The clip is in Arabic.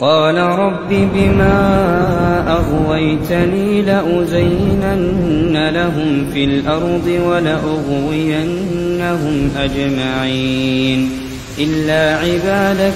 قال رب بما أغويتني لأزينن لهم في الأرض ولأغوينهم أجمعين إلا عبادك